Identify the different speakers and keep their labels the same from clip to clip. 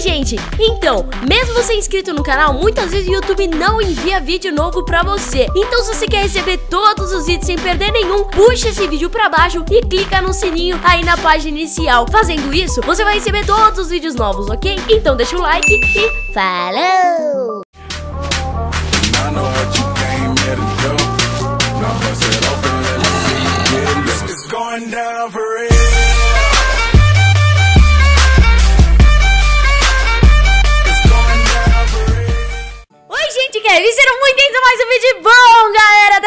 Speaker 1: Gente! Então, mesmo você inscrito no canal, muitas vezes o YouTube não envia vídeo novo pra você. Então, se você quer receber todos os vídeos sem perder nenhum, puxa esse vídeo pra baixo e clica no sininho aí na página inicial. Fazendo isso, você vai receber todos os vídeos novos, ok? Então, deixa o like e falou!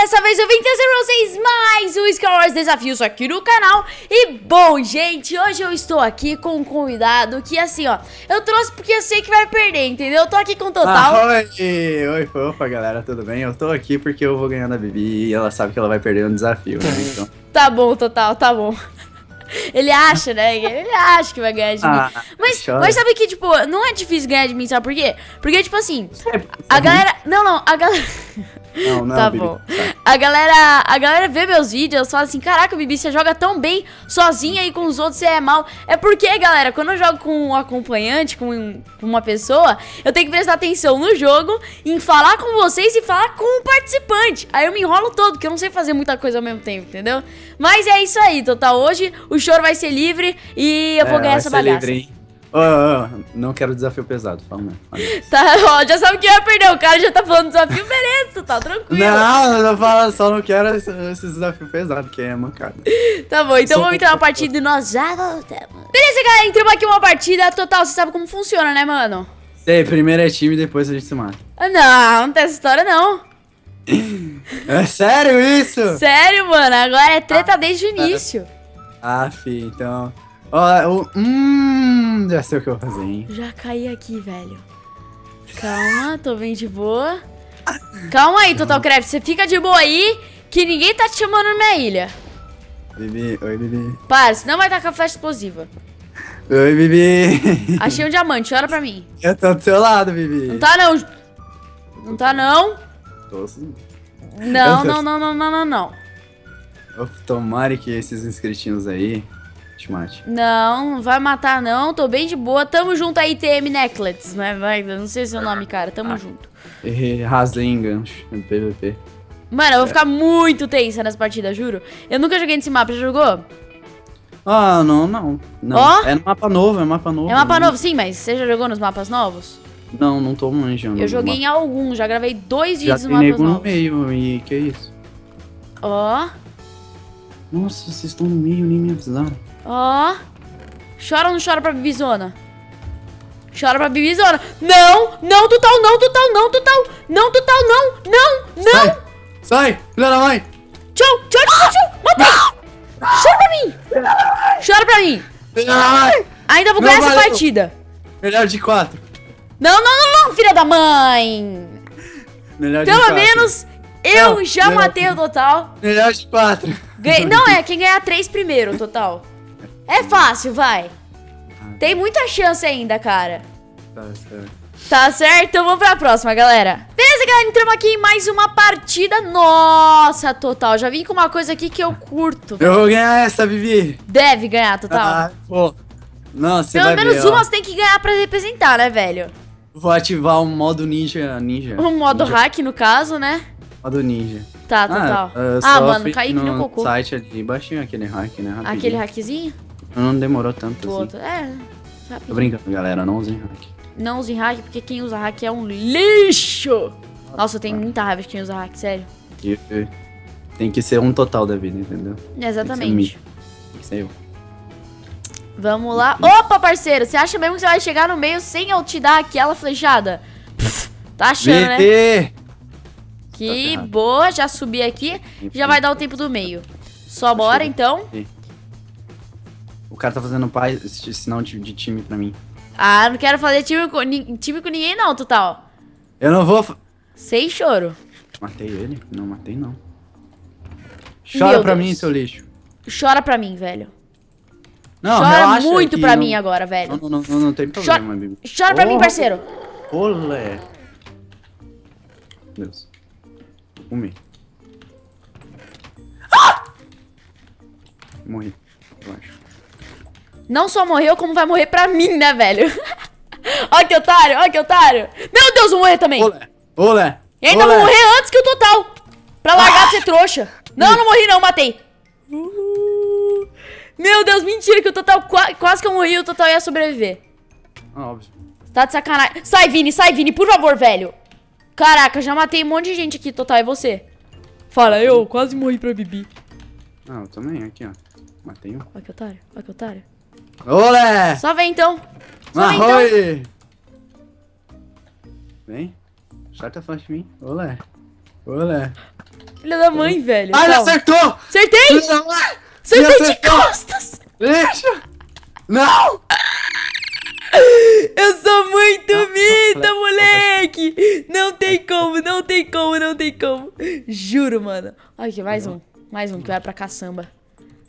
Speaker 1: Dessa vez eu vim trazer pra vocês mais um Star Wars Desafios aqui no canal. E, bom, gente, hoje eu estou aqui com um convidado que, assim, ó, eu trouxe porque eu sei que vai perder, entendeu? Eu tô aqui com o Total.
Speaker 2: Ah, oi! Oi, opa, galera, tudo bem? Eu tô aqui porque eu vou ganhar da Bibi e ela sabe que ela vai perder um desafio, né? Então,
Speaker 1: Tá bom, Total, tá bom. Ele acha, né? Ele acha que vai ganhar de mim.
Speaker 2: Ah,
Speaker 1: Mas,
Speaker 2: chora.
Speaker 1: mas sabe que, tipo, não é difícil ganhar de mim, sabe por quê? Porque, tipo assim,
Speaker 2: é
Speaker 1: a galera. Não, não, a galera.
Speaker 2: Não, não,
Speaker 1: tá
Speaker 2: Bibi.
Speaker 1: bom. A galera, a galera vê meus vídeos, fala assim: "Caraca, Bibi, você joga tão bem sozinha e com os outros você é mal". É porque, galera, quando eu jogo com um acompanhante, com um- com uma pessoa, eu tenho que prestar atenção no jogo, em falar com vocês e falar com o participante. Aí eu me enrolo todo, porque eu não sei fazer muita coisa ao mesmo tempo, entendeu? Mas é isso aí, total. Hoje o choro vai ser livre e eu vou
Speaker 2: É,
Speaker 1: ganhar
Speaker 2: vai
Speaker 1: essa
Speaker 2: ser
Speaker 1: bagaça.
Speaker 2: livre, hein? Ô, ô, não quero desafio pesado, fala mesmo.
Speaker 1: Tá, ó, já sabe que vai perder. O cara já tá falando desafio, beleza, tá tranquilo.
Speaker 2: Não, só não quero esse, esse desafio pesado, que é mancada.
Speaker 1: Tá bom, então
Speaker 2: Só-
Speaker 1: vamos entrar na partida e nós já voltamos. Beleza, galera, entramos aqui uma partida total. Você sabe como funciona, né, mano?
Speaker 2: Sei, primeiro é time, depois a gente se mata.
Speaker 1: Ah, Não, não tem essa história, não.
Speaker 2: É sério isso?
Speaker 1: Sério, mano, agora é treta desde o início.
Speaker 2: Ah, fi, então... Ó, o- hum, já sei o que eu vou fazer, hein?
Speaker 1: Já caí aqui, velho. Calma, tô bem de boa. Calma aí, Total Craft, você fica de boa aí, que ninguém tá te chamando na minha ilha.
Speaker 2: Bibi, oi, Bibi.
Speaker 1: Para, senão vai tacar flecha explosiva.
Speaker 2: Oi, Bibi.
Speaker 1: Achei um diamante, olha pra mim.
Speaker 2: Eu tô do seu lado, Bibi.
Speaker 1: Não tá, não. Não tá, não.
Speaker 2: Tô sim.
Speaker 1: Não, não, não, não, não, não, não.
Speaker 2: Tomara que esses inscritinhos aí te mate.
Speaker 1: Não, não vai matar não, tô bem de boa. Tamo junto aí, TM Necklets, né? Vai, não sei seu nome, cara. Tamo junto.
Speaker 2: E rasei em gancho no PVP.
Speaker 1: Mano, eu vou ficar muito tensa nessa partida, juro. Eu nunca joguei nesse mapa, já jogou?
Speaker 2: Ah, não, não. não.
Speaker 1: Ó.
Speaker 2: É mapa novo, é mapa novo.
Speaker 1: É mapa novo, sim, mas você já jogou nos mapas novos?
Speaker 2: Não, não tô manjando.
Speaker 1: Eu joguei em alguns, já gravei dois
Speaker 2: Já
Speaker 1: vídeos
Speaker 2: tem
Speaker 1: nos mapas
Speaker 2: nego no meio, e que isso?
Speaker 1: Ó,
Speaker 2: Nossa, vocês estão no meio, nem me avisaram.
Speaker 1: Ó. Chora ou não chora pra Bibizona? Chora pra Bibizona. Não, não, total, não, total, não, total. Não, total, não, não, não.
Speaker 2: Sai! Sai! Filha da mãe!
Speaker 1: Tchau, tchau, tchau, tchau. Matei. Chora pra mim. Chora pra mim. Ainda vou ganhar essa partida.
Speaker 2: Melhor de quatro.
Speaker 1: Não, não, não, não, filha da mãe.
Speaker 2: Melhor de
Speaker 1: Pelo
Speaker 2: quatro.
Speaker 1: menos eu
Speaker 2: Não,
Speaker 1: já
Speaker 2: não.
Speaker 1: matei o total.
Speaker 2: Melhor de quatro.
Speaker 1: Ganhei- Não, é quem ganhar três primeiro, total. É fácil, vai. Tem muita chance ainda, cara.
Speaker 2: Tá certo.
Speaker 1: Tá certo? Então vamos pra próxima, galera. Beleza, galera? Entramos aqui em mais uma partida. Nossa, total. Já vim com uma coisa aqui que eu curto.
Speaker 2: Eu vou ganhar essa, Vivi.
Speaker 1: Deve ganhar, total.
Speaker 2: Ah, pô. Nossa, você
Speaker 1: Pelo menos
Speaker 2: ver, ó.
Speaker 1: uma você tem que ganhar pra representar, né, velho?
Speaker 2: Vou ativar o modo ninja. Ninja.
Speaker 1: Um modo
Speaker 2: ninja,
Speaker 1: hack, no caso, né?
Speaker 2: Modo ninja.
Speaker 1: Tá, total.
Speaker 2: eu
Speaker 1: Ah,
Speaker 2: só
Speaker 1: mano, caí um
Speaker 2: no
Speaker 1: cocô.
Speaker 2: site ali, baixinho aquele hack, né? Rapidinho.
Speaker 1: Aquele hackzinho?
Speaker 2: Não demorou tanto assim.
Speaker 1: outro. É,
Speaker 2: Tô
Speaker 1: rápido.
Speaker 2: brincando, galera, não usem hack.
Speaker 1: Não use hack, porque quem usa hack é um lixo. Nossa, eu tenho muita raiva de quem usa hack, sério.
Speaker 2: E, e, tem que ser um total da vida, entendeu?
Speaker 1: Exatamente.
Speaker 2: Tem que ser eu.
Speaker 1: Vamos lá. Opa, parceiro, você acha mesmo que você vai chegar no meio sem eu te dar aquela flechada? Pff, Tá achando, né? Que
Speaker 2: Tá
Speaker 1: boa, já subi aqui. Já vai dar o tempo do meio. Só bora, então.
Speaker 2: O cara tá fazendo esse sinal de, de time pra mim.
Speaker 1: Ah, não quero fazer time com, ni- time com ninguém não, total.
Speaker 2: Eu não vou.
Speaker 1: Sem choro.
Speaker 2: Matei ele? Não matei, não. Chora
Speaker 1: Meu
Speaker 2: pra
Speaker 1: Deus.
Speaker 2: mim, seu lixo.
Speaker 1: Chora pra mim, velho.
Speaker 2: Não,
Speaker 1: Chora
Speaker 2: relaxa
Speaker 1: muito pra
Speaker 2: não-
Speaker 1: mim agora, velho.
Speaker 2: Não, não, não, não tem
Speaker 1: Chora,
Speaker 2: problema, Bibi.
Speaker 1: chora pra mim,
Speaker 2: Oh,
Speaker 1: parceiro.
Speaker 2: Olé. Deus. Vou comer. Morri, eu acho.
Speaker 1: Não só morreu, como vai morrer pra mim, né, velho? Ó que otário, ó que otário. Meu Deus, vou morrer também.
Speaker 2: Olé. Olé.
Speaker 1: E ainda
Speaker 2: Olé.
Speaker 1: vou morrer antes que o total. Pra largar de ser trouxa. Não, não morri não, matei. Uh, Meu Deus, mentira que o total qua- quase que eu morri e o total ia sobreviver.
Speaker 2: Ah, óbvio.
Speaker 1: Tá de sacanagem. Sai, Vini, sai, Vini, por favor, velho. Caraca, já matei um monte de gente aqui, total, é você. Fala, eu quase morri pra Bibi.
Speaker 2: Ah, eu também, aqui, ó. Matei um.
Speaker 1: Ó que otário, ó que otário.
Speaker 2: Olé!
Speaker 1: Só vem então. Só vem então.
Speaker 2: Vem. Starta a flash de mim. Olé. Olé.
Speaker 1: Filha da mãe, velho.
Speaker 2: Ah, ele acertou!
Speaker 1: Acertei!
Speaker 2: Da mãe!
Speaker 1: Acertei de
Speaker 2: acertou!
Speaker 1: costas!
Speaker 2: Deixa! Não!
Speaker 1: Eu sou muito mita, moleque! Não tem como, não tem como, não tem como. Juro, mano. Aqui, mais um. Mais um que vai pra caçamba.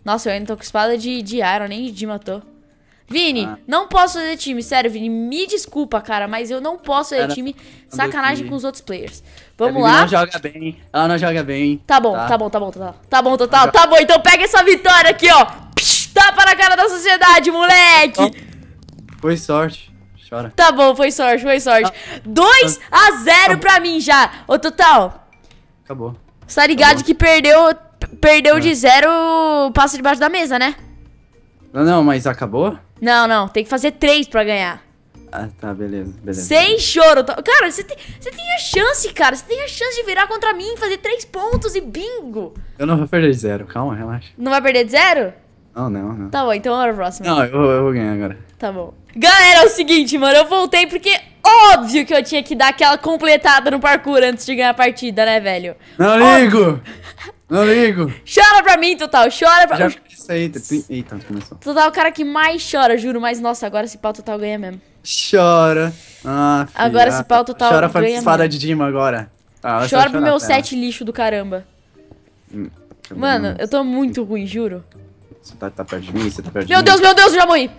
Speaker 1: Nossa, eu ainda tô com espada de, de Iron, nem de matou. Vini,
Speaker 2: Ah.
Speaker 1: não posso fazer time, sério, Vini. Me desculpa, cara, mas eu não posso fazer
Speaker 2: Cara,
Speaker 1: time. Sacanagem com os outros players. Vamos lá?
Speaker 2: não joga bem. Ela não joga bem.
Speaker 1: Tá bom, tá bom, tá bom, total. Tá bom, total, tá bom. Então pega essa vitória aqui, ó. Tapa na cara da sociedade, moleque.
Speaker 2: Foi sorte. Chora.
Speaker 1: Tá bom, foi sorte, foi sorte. 2 a 0 pra mim já. Ô, Total,
Speaker 2: Acabou.
Speaker 1: você tá ligado
Speaker 2: bom.
Speaker 1: que perdeu, perdeu
Speaker 2: Ah.
Speaker 1: de zero, passa debaixo da mesa, né?
Speaker 2: Não, não, mas acabou?
Speaker 1: Não, não, tem que fazer três pra ganhar.
Speaker 2: Ah, tá, beleza, beleza.
Speaker 1: Sem choro. To- Cara, você tem, você tem a chance, cara. Você tem a chance de virar contra mim, fazer três pontos e bingo.
Speaker 2: Eu não vou perder de zero, calma, relaxa.
Speaker 1: Não vai perder de zero?
Speaker 2: Não, não, não.
Speaker 1: Tá bom, então bora pro próximo.
Speaker 2: Não, eu, vou- eu vou ganhar agora.
Speaker 1: Tá bom. Galera, é o seguinte, mano. Eu voltei porque óbvio que eu tinha que dar aquela completada no parkour antes de ganhar a partida, né, velho?
Speaker 2: Não ligo! Não ligo!
Speaker 1: Chora pra mim, Total. Chora pra...
Speaker 2: Já tem- Eita, começou.
Speaker 1: Total é o cara que mais chora, juro. Mas, nossa, agora esse pau Total ganha mesmo.
Speaker 2: Chora. Ah, filha.
Speaker 1: Agora esse pau total
Speaker 2: Chora pra
Speaker 1: ganha
Speaker 2: espada
Speaker 1: mesmo.
Speaker 2: de Dima agora. Ah,
Speaker 1: Chora pro
Speaker 2: chora
Speaker 1: meu set lixo do caramba.
Speaker 2: Hum,
Speaker 1: Mano, eu tô muito ruim, juro.
Speaker 2: Você tá, tá perto de mim? Você tá perto de
Speaker 1: Meu
Speaker 2: mim?
Speaker 1: Deus, meu Deus, já morri.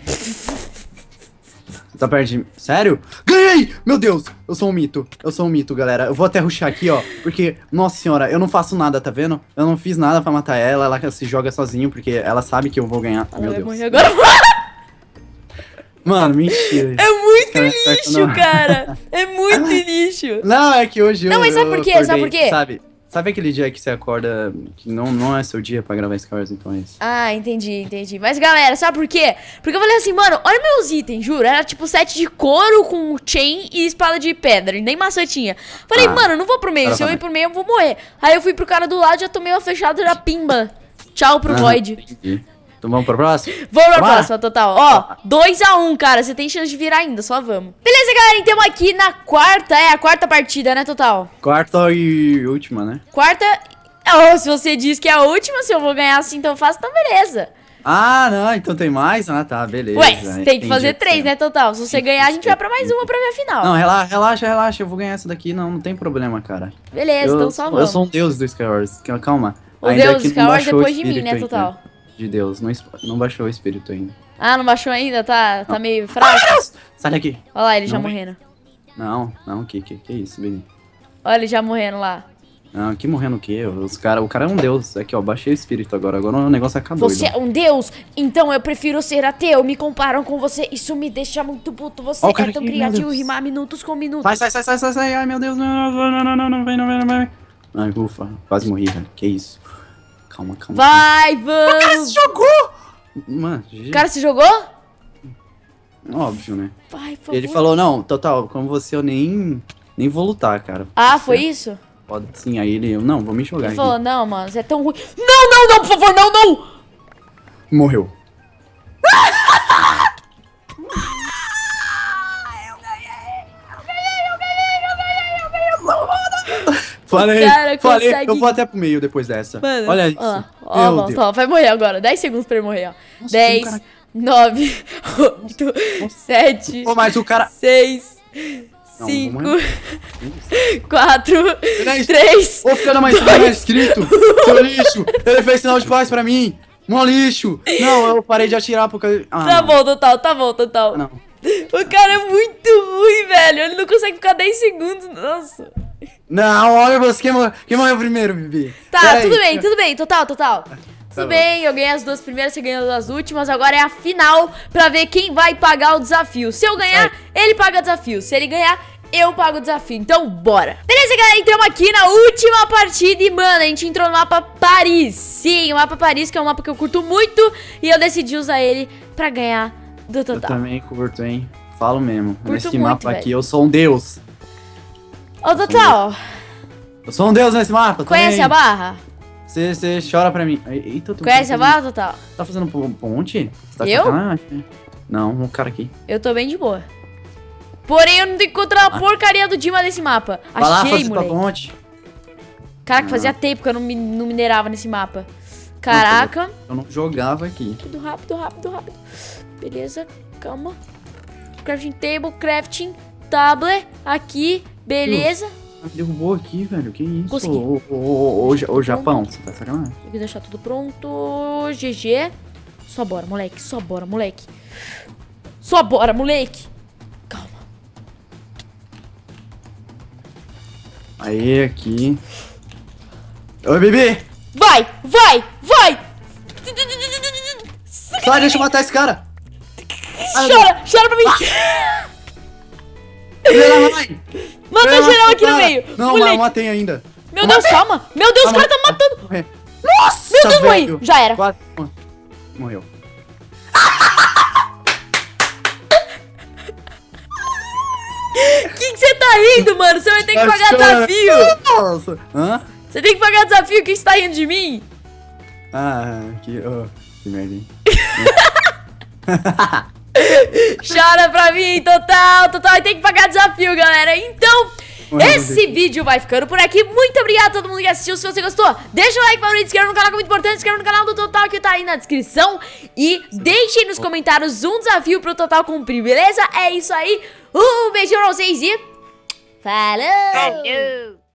Speaker 2: Tá perto de mim? Sério? Ganhei! Meu Deus! Eu sou um mito. Eu sou um mito, galera. Eu vou até rushar aqui, ó. Porque, nossa senhora, eu não faço nada, tá vendo? Eu não fiz nada pra matar ela. Ela se joga sozinho porque ela sabe que eu vou ganhar.
Speaker 1: Ela
Speaker 2: Meu
Speaker 1: vai
Speaker 2: Deus.
Speaker 1: morrer agora.
Speaker 2: Mano, mentira.
Speaker 1: É muito
Speaker 2: Cara,
Speaker 1: lixo,
Speaker 2: não.
Speaker 1: cara. É muito lixo.
Speaker 2: Não, é que hoje
Speaker 1: Não,
Speaker 2: eu.
Speaker 1: mas sabe por quê? Sabe por quê?
Speaker 2: Sabe? Sabe aquele dia que você acorda que não, não é seu dia pra gravar Scars, então é isso.
Speaker 1: Ah, entendi, entendi. Mas galera, sabe por quê? Porque eu falei assim, mano, olha meus itens, juro. Era tipo set de couro com chain e espada de pedra. Nem maçã tinha. Falei,
Speaker 2: Ah.
Speaker 1: mano, não vou pro meio. Se eu ir pro meio, eu vou morrer. Aí eu fui pro cara do lado, já tomei uma fechada da pimba. Tchau pro
Speaker 2: Ah,
Speaker 1: Void.
Speaker 2: entendi. Então vamos pro próximo?
Speaker 1: Vamos pra próxima, total. Ó, 2x1, um, cara. Você tem chance de virar ainda, só vamos. Beleza, galera. Então aqui na quarta, é a quarta partida, né, total?
Speaker 2: Quarta e última, né?
Speaker 1: Quarta. Oh, se você diz que é a última, se eu vou ganhar assim tão fácil, então beleza.
Speaker 2: Ah, não, então tem mais? Ah, tá, beleza.
Speaker 1: Ué, tem que
Speaker 2: Entendi
Speaker 1: fazer três,
Speaker 2: é.
Speaker 1: né, total? Se você ganhar, a gente vai pra mais uma pra ver a final.
Speaker 2: Não, relaxa, relaxa, relaxa, eu vou ganhar essa daqui, não, não tem problema, cara.
Speaker 1: Beleza,
Speaker 2: eu,
Speaker 1: então só
Speaker 2: eu
Speaker 1: vamos.
Speaker 2: sou um deus do Skywars, calma.
Speaker 1: O
Speaker 2: Ainda
Speaker 1: deus do Skywars depois de mim, né, total?
Speaker 2: ainda. De Deus, não, não baixou o espírito ainda.
Speaker 1: Ah, não baixou ainda? Tá, tá meio fraco?
Speaker 2: Sai daqui.
Speaker 1: Olha lá, ele já
Speaker 2: Não vem.
Speaker 1: morrendo.
Speaker 2: Não, não, que, que, que isso, Beni?
Speaker 1: Olha ele já morrendo lá.
Speaker 2: Não, que morrendo o quê? Os cara, o cara é um deus. Aqui, ó, baixei o espírito agora. Agora o negócio acabou.
Speaker 1: Você é um deus? Então eu prefiro ser ateu. Me comparam com você. Isso me deixa muito puto. Você
Speaker 2: Ó, o
Speaker 1: é
Speaker 2: cara
Speaker 1: tão
Speaker 2: meu
Speaker 1: criativo, rimar minutos com minutos.
Speaker 2: Sai, sai, sai, sai, sai, sai. Ai, meu Deus. Não, não, não, não, não, não, vem, não vem, não vem. Ai, ufa, quase morri, velho. Que isso? Calma, calma.
Speaker 1: Vai, vamos!
Speaker 2: jogou! Mano,
Speaker 1: O cara se jogou?
Speaker 2: óbvio, né?
Speaker 1: Vai, por
Speaker 2: Ele falou, não, total, como você eu nem, nem vou lutar, cara.
Speaker 1: Ah,
Speaker 2: Você
Speaker 1: foi isso?
Speaker 2: Pode sim, aí ele, eu, não, vou me jogar
Speaker 1: Ele
Speaker 2: aqui.
Speaker 1: falou, não, mano, você é tão ruim. Não, não, não, por favor, não, não!
Speaker 2: Morreu. Falei,
Speaker 1: cara
Speaker 2: falei,
Speaker 1: consegue-
Speaker 2: eu vou até pro meio depois dessa.
Speaker 1: Mano,
Speaker 2: Olha isso.
Speaker 1: Ó, lá, ó,
Speaker 2: Meu
Speaker 1: ó, vai morrer agora. 10 segundos pra ele morrer, ó.
Speaker 2: Nossa, tem um
Speaker 1: 10,
Speaker 2: cara-
Speaker 1: 9, 8, 7,
Speaker 2: Pô, mas o cara...
Speaker 1: 6,
Speaker 2: Não,
Speaker 1: 5,
Speaker 2: vamos
Speaker 1: 4,
Speaker 2: Três.
Speaker 1: 3.
Speaker 2: Ô, filho da mãe, não é inscrito? Seu lixo! Ele fez sinal de paz pra mim! Mó lixo! Não, eu parei de atirar porque... Ah,
Speaker 1: Tá
Speaker 2: não.
Speaker 1: bom, total, tá bom, total.
Speaker 2: Não.
Speaker 1: O cara é muito ruim, velho. Ele não consegue ficar 10 segundos. Nossa.
Speaker 2: Não, olha você, quem morreu, quem morreu primeiro, Bibi?
Speaker 1: Tá,
Speaker 2: Pera aí.
Speaker 1: tudo bem, tudo bem. Total, total. Tudo
Speaker 2: bom.
Speaker 1: bem, eu ganhei as duas primeiras, você ganhou as últimas. Agora é a final pra ver quem vai pagar o desafio. Se eu ganhar, ele paga o desafio. Se ele ganhar, eu pago o desafio. Então, bora. Beleza, galera? Entramos aqui na última partida e, mano, a gente entrou no mapa Paris. Sim, o mapa Paris, que é um mapa que eu curto muito. E eu decidi usar ele pra ganhar do
Speaker 2: Eu
Speaker 1: total.
Speaker 2: também curto, hein? Falo mesmo.
Speaker 1: Curto
Speaker 2: Nesse
Speaker 1: muito,
Speaker 2: mapa
Speaker 1: velho.
Speaker 2: aqui, eu sou um deus.
Speaker 1: Ô, total,
Speaker 2: Eu sou um deus nesse mapa.
Speaker 1: conhece a barra?
Speaker 2: Você você chora pra mim. Eita, tu
Speaker 1: Conhece a barra, total?
Speaker 2: Tá fazendo pon- ponte? Você tá
Speaker 1: Eu?
Speaker 2: Não, um cara aqui.
Speaker 1: Eu tô bem de boa. Porém, eu não encontrar a porcaria do Dima desse mapa.
Speaker 2: Vai lá,
Speaker 1: Achei,
Speaker 2: tua
Speaker 1: moleque.
Speaker 2: ponte.
Speaker 1: Caraca,
Speaker 2: Ah.
Speaker 1: fazia tempo que eu não, não minerava nesse mapa. Caraca.
Speaker 2: Eu não jogava aqui.
Speaker 1: Rápido, rápido, rápido, rápido. Beleza, calma. Crafting table, crafting, tablet, aqui, beleza.
Speaker 2: Ah, derrubou aqui, velho. Que isso?
Speaker 1: Consegui.
Speaker 2: Ô, ô, ô, ô, Ja- ô, Japão, você tá sacanagem?
Speaker 1: Tem que deixar tudo pronto. GG. Só bora, moleque. Só bora, moleque. Só bora, moleque. Calma.
Speaker 2: Aí, aqui. Oi, bebê!
Speaker 1: Vai, vai, vai.
Speaker 2: Sai, deixa eu matar esse cara!
Speaker 1: Chora, chora pra mim.
Speaker 2: Filha da mãe!
Speaker 1: Manda geral aqui no meio.
Speaker 2: Não,
Speaker 1: moleque.
Speaker 2: matei ainda.
Speaker 1: Meu Deus, calma. Meu Deus, o cara tá matando.
Speaker 2: Nossa,
Speaker 1: Meu Deus, morri. Já era.
Speaker 2: Quase. Morreu.
Speaker 1: O que que você tá rindo, mano? Você vai ter que
Speaker 2: Tá
Speaker 1: pagar desafio.
Speaker 2: Nossa! Hã?
Speaker 1: Você tem que pagar desafio. O que você tá rindo de mim?
Speaker 2: Ah, que. Oh, que merda, hein?
Speaker 1: Chora pra mim, total, total. E tem que pagar desafio, galera. Então, esse vídeo vai ficando por aqui. Muito obrigado a todo mundo que assistiu. Se você gostou, deixa o like, favorito, se inscreva no canal que é muito importante. Se inscreva no canal do Total que tá aí na descrição. E deixe aí nos comentários um desafio pro Total cumprir, beleza? É isso aí. Um beijo pra vocês e... Falou!
Speaker 3: Falou!